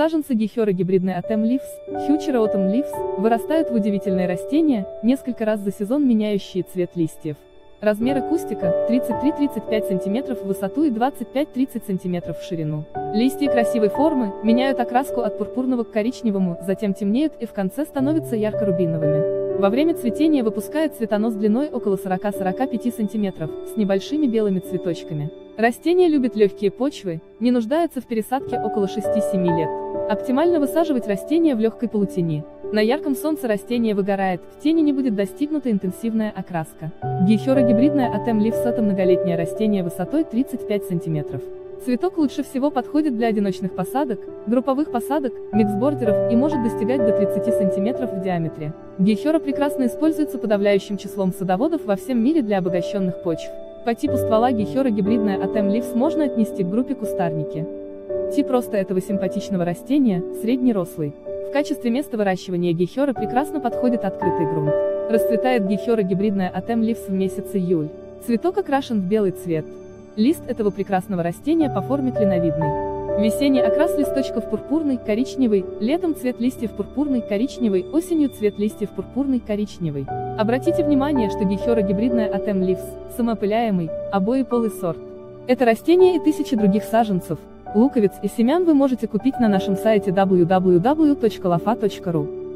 Саженцы гихера гибридной Atem Leaves, Future Autumn Leaves, вырастают в удивительные растения, несколько раз за сезон меняющие цвет листьев. Размеры кустика 33-35 см в высоту и 25-30 см в ширину. Листья красивой формы меняют окраску от пурпурного к коричневому, затем темнеют и в конце становятся ярко-рубиновыми. Во время цветения выпускает цветонос длиной около 40-45 см, с небольшими белыми цветочками. Растение любит легкие почвы, не нуждается в пересадке около 6-7 лет. Оптимально высаживать растения в легкой полутени. На ярком солнце растение выгорает, в тени не будет достигнута интенсивная окраска. Гихера гибридная Leaves это многолетнее растение высотой 35 см. Цветок лучше всего подходит для одиночных посадок, групповых посадок, миксбордеров и может достигать до 30 см в диаметре. Гехера прекрасно используется подавляющим числом садоводов во всем мире для обогащенных почв. По типу ствола гехера гибридная Atem Leaves можно отнести к группе кустарники. Тип роста этого симпатичного растения – среднерослый. В качестве места выращивания гехера прекрасно подходит открытый грунт. Расцветает гехера гибридная Atem Leaves в месяц июль. Цветок окрашен в белый цвет. Лист этого прекрасного растения по форме клиновидный. Весенний окрас листочков пурпурный, коричневый, летом цвет листьев пурпурный, коричневый, осенью цвет листьев пурпурный, коричневый. Обратите внимание, что гехера гибридная Atem Leaves, самоопыляемый, обоеполый сорт. Это растение и тысячи других саженцев, луковиц и семян вы можете купить на нашем сайте www.lafa.ru.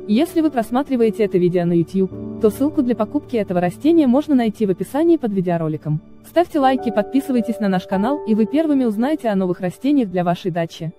Если вы просматриваете это видео на YouTube, то ссылку для покупки этого растения можно найти в описании под видеороликом. Ставьте лайки, подписывайтесь на наш канал, и вы первыми узнаете о новых растениях для вашей дачи.